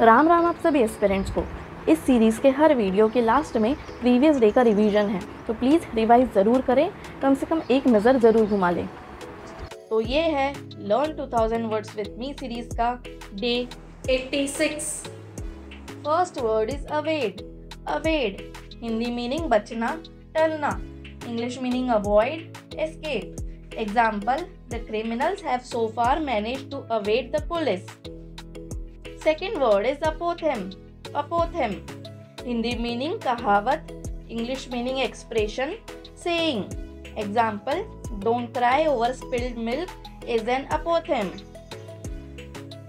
राम राम आप सभी एस्पेरेंट्स को। इस सीरीज़ के हर वीडियो के लास्ट में प्रीवियस डे का रिवीजन है। तो प्लीज़ रिवाइज ज़रूर करें, कम से कम एक नज़र ज़रूर घुमा लें। तो ये है learn 2000 words with me series का day 86 first word is evade evade Hindi meaning बचना, टलना। English meaning avoid escape example the criminals have so far managed to evade the police Second word is apothem. Apothem. Hindi meaning kahavat. English meaning expression. Saying. Example. Don't cry over spilled milk is an apothem.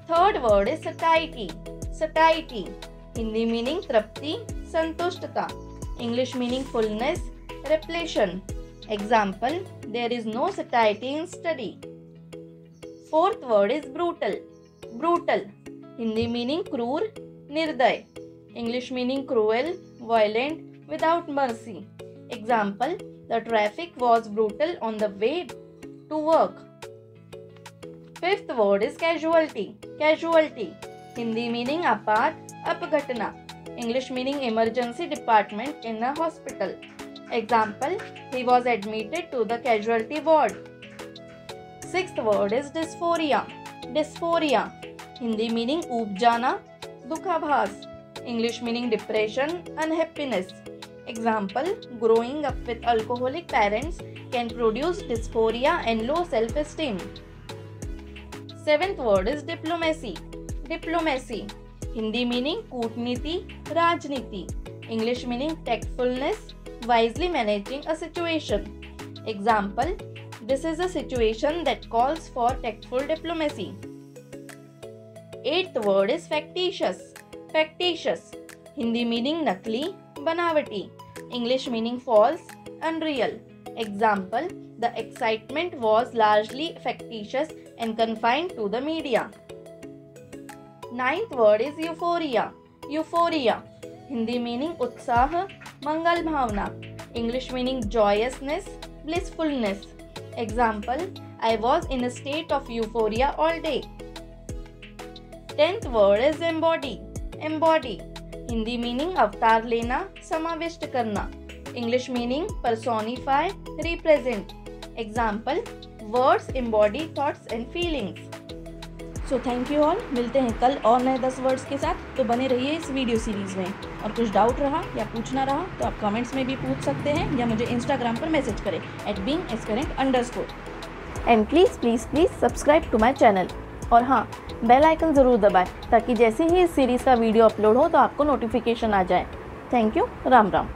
Third word is satiety. Satiety. Hindi meaning trapti, santushtata. English meaning fullness, repletion. Example. There is no satiety in study. Fourth word is brutal. Brutal. Hindi meaning cruel, nirday. English meaning cruel, violent, without mercy. Example, the traffic was brutal on the way to work. Fifth word is casualty. Casualty. Hindi meaning apat, apgatna. English meaning emergency department in a hospital. Example, he was admitted to the casualty ward. Sixth word is dysphoria. Dysphoria. Hindi meaning ऊब जाना दुखाभास English meaning depression unhappiness example growing up with alcoholic parents can produce dysphoria and low self esteem seventh word is diplomacy diplomacy Hindi meaning कूटनीति राजनीति English meaning tactfulness wisely managing a situation. Example, This is a situation that calls for tactful diplomacy. Eighth word is factitious. Factitious. Hindi meaning nakli, banavati. English meaning false, unreal. Example The excitement was largely factitious and confined to the media. Ninth word is euphoria. Euphoria. Hindi meaning utsah, mangal bhavna. English meaning joyousness, blissfulness. Example I was in a state of euphoria all day. Tenth word is embody embody Hindi meaning अवतार लेना समाविष्ट करना English meaning personify represent example words embody thoughts and feelings so thank you all मिलते हैं कल और नए दस वर्ड्स के साथ। तो बने रहिए इस वीडियो सीरीज़ में। और कुछ डाउट रहा या पूछना रहा तो आप कमेंट्स में भी पूछ सकते हैं या मुझे इंस्टाग्राम पर मैसेज करें at being एस्करेंट underscore and please please please subscribe to my channel और हाँ बेल आइकन ज़रूर दबाएँ, ताकि जैसे ही इस सीरीज़ का वीडियो अपलोड हो तो आपको नोटिफिकेशन आ जाए। Thank you Ram Ram.